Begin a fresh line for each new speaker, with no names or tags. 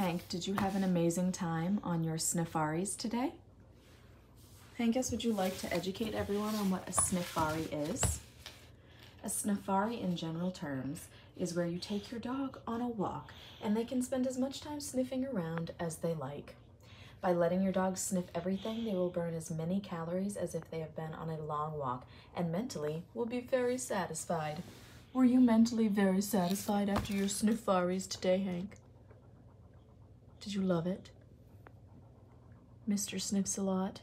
Hank, did you have an amazing time on your sniffaries today? Hank, guess would you like to educate everyone on what a sniffari is? A sniffari, in general terms, is where you take your dog on a walk and they can spend as much time sniffing around as they like. By letting your dog sniff everything, they will burn as many calories as if they have been on a long walk and mentally will be very satisfied. Were you mentally very satisfied after your sniffaries today, Hank? Did you love it? Mr. Sniffs a lot?